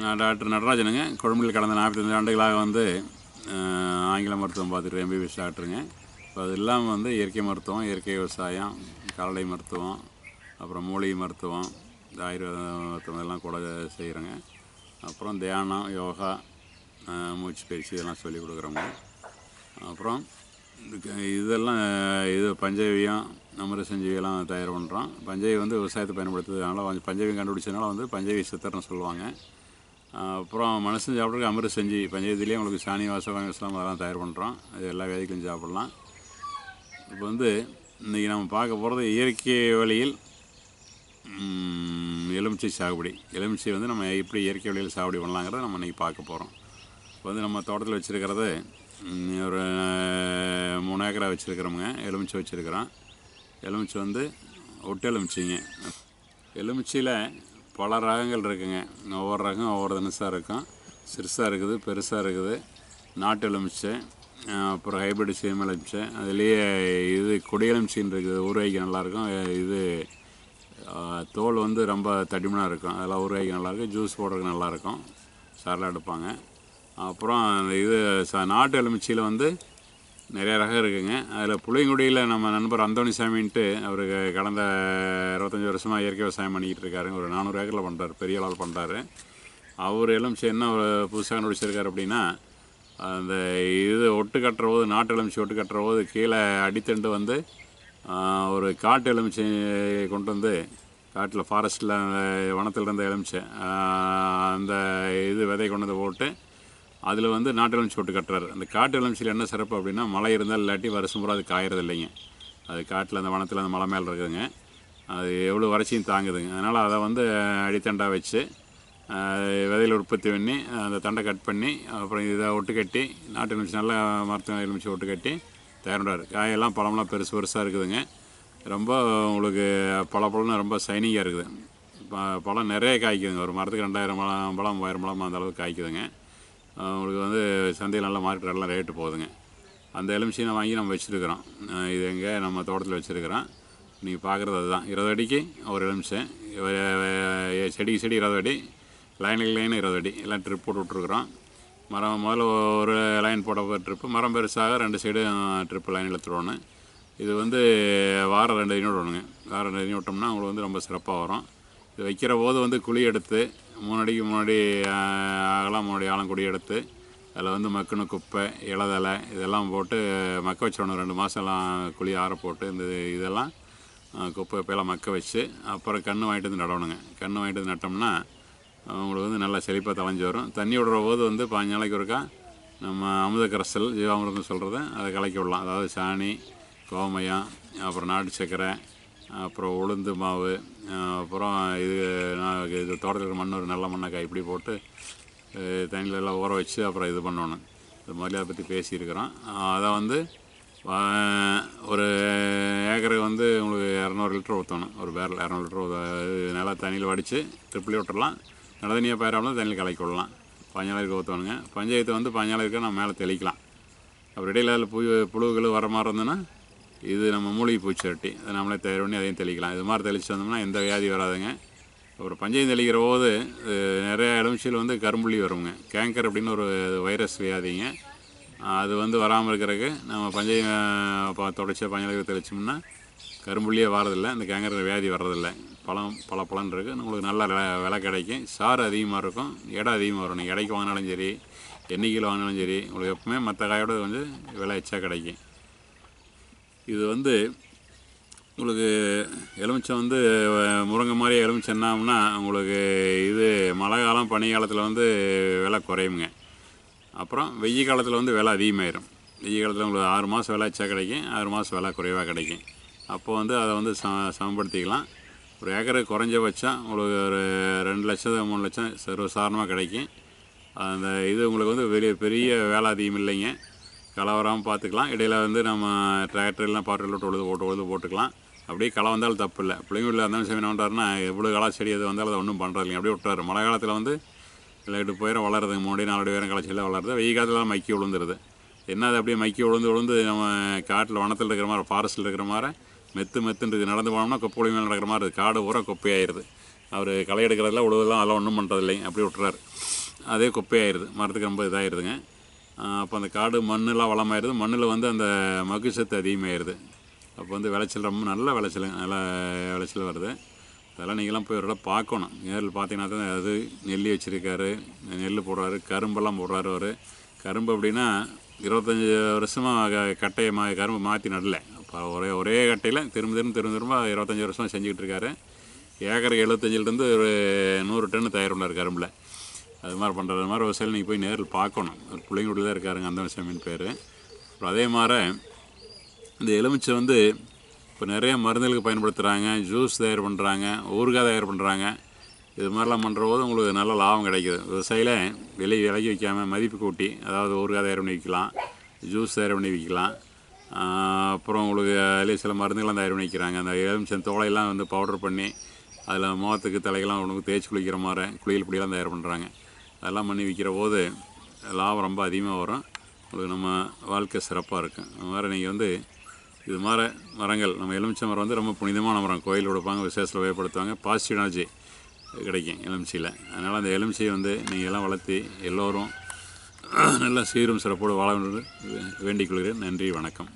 நான் டாக்டர் நடராஜனுங்க. குழம்புல கடந்த நாற்பத்தஞ்சு ஆண்டுகளாக வந்து ஆங்கில மருத்துவம் பார்த்துட்டு எம்பிபிஎஸ் டாக்டருங்க. இப்போ அது இல்லாமல் வந்து இயற்கை மருத்துவம் இயற்கை விவசாயம் கால்நடை மருத்துவம் அப்புறம் மூலிகை மருத்துவம் இந்த ஆயுர்வேத மருத்துவம் இதெல்லாம் கூட செய்கிறேங்க அப்புறம் தியானம் யோகா மூச்சு பயிற்சி இதெல்லாம் சொல்லிக் கொடுக்குறோங்க. அப்புறம் இதெல்லாம் இது பஞ்சவியம் அமிர்த சஞ்சீவியெல்லாம் தயார் பண்ணுறோம் பஞ்சை வந்து விவசாயத்தை பயன்படுத்துறதுனால வந்து பஞ்சவியம் கண்டுபிடிச்சதுனால வந்து பஞ்சவி சித்தர்னு சொல்லுவாங்க. அப்புறம் மனுஷன் சாப்பிட்றதுக்கு அமிர்த செஞ்சு பஞ்சாயத்துலேயே உங்களுக்கு சாணி வாசகம் விசலாம் அதெல்லாம் தயார் பண்ணுறோம் அது எல்லா வேதிக்கும் சாப்பிட்லாம். இப்போ வந்து இன்றைக்கி நம்ம பார்க்க போகிறது இயற்கை வழியில் எலுமிச்சை சாகுபடி. எலுமிச்சை வந்து நம்ம எப்படி இயற்கை வழியில் சாகுபடி பண்ணலாங்கிறத நம்ம இன்றைக்கி பார்க்க போகிறோம் இப்போ வந்து நம்ம தோட்டத்தில் வச்சுருக்கிறது ஒரு மூணு ஏக்கரா வச்சுருக்கிறோமுங்க. எலுமிச்சை வச்சுருக்கிறோம். எலுமிச்சை வந்து ஒட்டு எலுமிச்சைங்க. எலுமிச்சியில் பல ரகங்கள் இருக்குங்க. ஒவ்வொரு ரகம் ஒவ்வொரு தினசாக இருக்கும். சிறுசாக இருக்குது பெருசாக இருக்குது. நாட்டு எலுமிச்சை அப்புறம் ஹைபிரிட் சீம எலுமிச்சை. அதுலேயே இது கொடி எலுமிச்சின்னு இருக்குது. ஊறுகாய்க்கு நல்லாயிருக்கும் இது தோல் வந்து ரொம்ப தடிமனாக இருக்கும். அதெல்லாம் ஊறுகாய்க்கு நல்லாயிருக்கும் ஜூஸ் போடுறதுக்கு நல்லாயிருக்கும் சாரெலாம் எடுப்பாங்க. அப்புறம் இது ச நாட்டு எலுமிச்சியில் வந்து நிறைய ரகம் இருக்குங்க. அதில் புளியங்குடியில் நம்ம நண்பர் அந்தோணிசாமின்ட்டு அவர் கடந்த இருபத்தஞ்சி வருஷமாக இயற்கை விவசாயம் பண்ணிக்கிட்டு இருக்காருங்க. ஒரு நானூறு ஏக்கரில் பண்ணுறாரு பெரிய அளவில் பண்ணுறாரு அவர் எலுமிச்சை என்ன ஒரு புதுசாக கண்டுபிடிச்சிருக்காரு அப்படின்னா அந்த இது ஒட்டு கட்டுற போது நாட்டு எலுமிச்சை ஒட்டு கட்டுற போது கீழே அடித்தண்டு வந்து ஒரு காட்டு எலுமிச்சை கொண்டு வந்து காட்டில் ஃபாரஸ்ட்டில் வனத்தில் இருந்த எலுமிச்சை அந்த இது விதை கொண்டு வந்து போட்டு அதில் வந்து நாட்டு எலுமிச்சி போட்டு கட்டுறாரு. அந்த காட்டு எலுமிச்சியில் என்ன சிறப்பு அப்படின்னா மழை இருந்தால் இல்லாட்டி வருஷம் பூரா அது காயறது இல்லைங்க. அது காட்டில் அந்த வனத்தில் அந்த மலை மேலே இருக்குதுங்க. அது எவ்வளோ வறட்சியும் தாங்குதுங்க. அதனால் அதை வந்து அடித்தண்டாக வச்சு விதையில் விதையில உற்பத்தி பண்ணி அந்த தண்டை கட் பண்ணி அப்புறம் இதை ஒட்டு கட்டி நாட்டு எலுமிச்சி நல்லா மரத்து எலுமிச்சி ஒட்டு கட்டி தயாரிடுறாரு காயெல்லாம் பழம்லாம் பெருசு பெருசாக இருக்குதுங்க. ரொம்ப உங்களுக்கு பழப்பழம்னு ரொம்ப சைனிங்காக இருக்குது. ப- பழம் நிறைய காய்க்குதுங்க. ஒரு மரத்துக்கு ரெண்டாயிரம் பழம் பழம் மூவாயிரம் பழம் அந்த அளவுக்கு காய்க்குதுங்க. உங்களுக்கு வந்து சந்தையில் நல்லா மார்க்கெட் எல்லாம் ரேட்டு போகுதுங்க. அந்த எலுமிச்சையை வாங்கி நம்ம வச்சுருக்கிறோம். இது எங்கே நம்ம தோட்டத்தில் வச்சுருக்கிறோம். நீங்கள் பார்க்குறது அதுதான். இருபது அடிக்கு ஒரு எலுமிச்சை செடிக்கு செடி இருபது அடி லைனுக்கு லைன் இருபது அடி. எல்லாம் ட்ரிப் போட்டு விட்ருக்குறோம் மரம் முதல்ல ஒரு லைன் போட ட்ரிப்பு மரம் பெருசாக ரெண்டு சைடு ட்ரிப்பு லைன் எடுத்துடணும் இது வந்து வாரம் ரெண்டு அடி விடணுங்க. வாரம் ரெண்டு அடி விட்டோம்னா உங்களுக்கு வந்து ரொம்ப சிறப்பாக வரும். இது வைக்கிற போது வந்து குழி எடுத்து முன்னாடிக்கு முன்னாடி ஆஹ், முன்னாடி ஆலங்குடி எடுத்து அதில் வந்து மக்குன குப்பை இலதலை இதெல்லாம் போட்டு மக்க வச்சிடணும் ரெண்டு மாதம்லாம் குழி ஆற போட்டு இந்த இதெல்லாம் குப்பை இப்போலாம் மக்க வச்சு அப்புறம் கன்று வாங்கிட்டு வந்து நடணுங்க. கன்று வாங்கிட்டு வந்து நட்டோம்னா உங்களுக்கு வந்து நல்லா செழிப்பாக தலைஞ்சு வரும். தண்ணி விடுற போது வந்து பாஞ்சு நாளைக்கு ஒருக்கா நம்ம அமுத கரைசல் சொல்கிறத அதை கலக்கி விடலாம். அதாவது சாணி கோமயம் அப்புறம் நாட்டு சர்க்கரை அப்புறம் உளுந்து மாவு அப்புறம் இது நான் இது தோட்டத்தில் இருக்கிற மண் ஒரு நல்ல மண்ணக்காய் இப்படி போட்டு தண்ணியில் எல்லாம் ஊற வச்சு அப்புறம் இது பண்ணணும். இது மாதிரி அதை பற்றி பேசியிருக்கிறோம். அதை வந்து ஒரு ஏக்கருக்கு வந்து உங்களுக்கு இரநூறு லிட்டர் ஊற்றணும் ஒரு பேரில் இரநூறு லிட்டர் நல்லா தண்ணியில் வடித்து ட்ரிப்பிளி விட்டுடலாம் நல்ல தண்ணியாக பயிராமல் தண்ணியில் கலக்கி விடலாம். பஞ்சாலைக்கு ஊற்றணுங்க பஞ்சாயத்தை வந்து பஞ்சாலைக்கு நம்ம மேலே தெளிக்கலாம். அப்புறம் இடையில அதில் புழு புழுகள் வர மாதிரி இருந்ததுன்னா இது நம்ம மூலிகை பூச்சட்டி அதை நம்மளே தயார் பண்ணி அதையும் தெளிக்கலாம். இது மாதிரி தெளித்து வந்தோம்னா எந்த வியாதி வராதுங்க. ஒரு பஞ்சையும் தெளிக்கிற போது நிறைய எலுமிச்சையில் வந்து கரும்புள்ளி வருங்க. கேங்கர் அப்படின்னு ஒரு வைரஸ் வியாதிங்க. அது வந்து வராமல் இருக்கிறதுக்கு நம்ம பஞ்சயம் தொடச்ச பஞ்சம் தெளிச்சோம்னா கரும்புள்ளியே வரதில்லை. இந்த கேங்கர் வியாதி வர்றதில்லை. பழம் பல பழம் இருக்குது உங்களுக்கு நல்ல விலை விலை கிடைக்கும். சாறு அதிகமாக இருக்கும். எடை அதிகமாக வரும். நீங்கள் எடைக்கு வாங்கினாலும் சரி எண்ணிக்கையில் வாங்கினாலும் சரி உங்களுக்கு எப்பவுமே மற்ற காயோட வந்து விலை எச்சா கிடைக்கும். இது வந்து உங்களுக்கு எலுமிச்சம் வந்து முருங்கை மாதிரி எலுமிச்சம் என்னாம்னா உங்களுக்கு இது மழை காலம் பனி காலத்தில் வந்து விலை குறையுங்க. அப்புறம் வெய்ய காலத்தில் வந்து விலை அதிகமாயிரும். வெய்ய காலத்தில் உங்களுக்கு ஆறு மாதம் விலை கிடைக்கும் ஆறு மாதம் விலை குறைவாக கிடைக்கும். அப்போ வந்து அதை வந்து ச சமப்படுத்திக்கலாம். ஒரு ஏக்கருக்கு குறைஞ்சபட்சம் உங்களுக்கு ஒரு ரெண்டு லட்சம் மூணு லட்சம் சர்வசாதாரணமாக கிடைக்கும். அந்த இது உங்களுக்கு வந்து பெரிய பெரிய வேலை அதிகம் இல்லைங்க. களை வராமல் பார்த்துக்கலாம் இடையில வந்து நம்ம டிராக்டர்லாம் பாட்டில் விட்டு உழுது போட்டு உழுது போட்டுக்கலாம். அப்படியே களை வந்தாலும் தப்பு இல்லை பிள்ளைங்க வீட்டில் இருந்தாலும் சரி என்ன பண்ணுறாருன்னா எவ்வளோ களை செடி எது வந்தாலும் அதை ஒன்றும் பண்ணுறது இல்லைங்க அப்படியே விட்டுறாரு. மழை காலத்தில் வந்து லைட்டு போயிடும் வளருது. மூணு நாலு அடி உயரம் வளருது. வெயில் காலத்தில் மக்கி விழுந்துருது என்ன அது அப்படியே மக்கி விழுந்து விழுந்து நம்ம காட்டில் வனத்தில் இருக்கிற மாதிரி ஃபாரஸ்ட்டில் இருக்கிற மாதிரி மெத்து மெத்துன்றது நடந்து போனோம்னா குப்பை மேலே நடக்கிற மாதிரி இருக்குது காடு பூரா குப்பையாயிருது. அவர் களை எடுக்கிறதுல உழுவதெல்லாம் அதெல்லாம் ஒன்றும் பண்ணுறதில்லைங்க அப்படி விட்டுறாரு. அதே குப்பையாயிருது. மரத்துக்கு ரொம்ப இதாகிருதுங்க அப்போ அந்த காடு மண்ணெலாம் வளமாயிருது. மண்ணில் வந்து அந்த மக்கு சத்து அதிகமாகிடுது அப்போ வந்து விளைச்சல் ரொம்ப நல்ல விளைச்சல் நல்ல விளைச்சல் வருது. அதெல்லாம் நீங்களாம் போய் ஒரு இடம் பார்க்கணும். நேரில் பார்த்தீங்கன்னா தான் அது நெல்லி வச்சுருக்காரு நெல் போடுறாரு கரும்பெல்லாம் போடுறாரு அவர். கரும்பு அப்படின்னா இருபத்தஞ்சி வருஷமாக கட்டையை மா கரும்பு மாற்றி நடல. அப்போ ஒரே ஒரே கட்டையில் திரும்ப திரும்ப திரும்ப திரும்ப இருபத்தஞ்சி வருஷமாக செஞ்சுக்கிட்டு இருக்காரு. ஏக்கர் எழுபத்தஞ்சிலேருந்து ஒரு நூறு டன்னு தயார் பண்ணார் கரும்பில். அது மாதிரி பண்ணுறது மாதிரி விவசாயிகள் நீங்கள் போய் நேரில் பார்க்கணும். ஒரு பிள்ளைங்க தான் இருக்காருங்க அந்த விஷயமின் பேர். அப்புறம் அதே மாதிரி இந்த எலுமிச்சை வந்து இப்போ நிறைய மருந்துகளுக்கு பயன்படுத்துகிறாங்க ஜூஸ் தயார் பண்ணுறாங்க ஊறுகாய் தயார் பண்ணுறாங்க இது மாதிரிலாம் பண்ணுற போது உங்களுக்கு நல்ல லாபம் கிடைக்குது. விவசாயியில் விலை விலைக்கு வைக்காமல் மதிப்பு கூட்டி அதாவது ஊறுகாய் தயார் பண்ணி விற்கலாம் ஜூஸ் தயார் பண்ணி விற்கலாம் அப்புறம் உங்களுக்கு அதிலே சில மருந்துகள்லாம் தயார் பண்ணி விற்கிறாங்க அந்த எலுமிச்சம் தோலையெல்லாம் வந்து பவுடர் பண்ணி அதில் முகத்துக்கு தலைக்கெல்லாம் உடம்புக்கு தேய்ச்சி குளிக்கிற மாதிரி குளியல் பொடியெல்லாம் தயார் பண்ணுறாங்க அதெல்லாம் பண்ணி விற்கிற போது லாபம் ரொம்ப அதிகமாக வரும். உங்களுக்கு நம்ம வாழ்க்கை சிறப்பாக இருக்கும் அது மாதிரி நீங்கள் வந்து இது மாதிரி மரங்கள் நம்ம எலுமிச்சை மரம் வந்து ரொம்ப புனிதமான மரம். கோயில் கொடுப்பாங்க விசேஷத்தில் உபயோகப்படுத்துவாங்க. பாசிட்டிவ் எனர்ஜி கிடைக்கும் எலுமிச்சையில். அதனால் அந்த எலுமிச்சையை வந்து நீங்கள் எல்லாம் வளர்த்தி எல்லோரும் நல்லா சீரும் சிறப்போடு வாழ வேண்டிக் கொள்கிறேன். நன்றி வணக்கம்.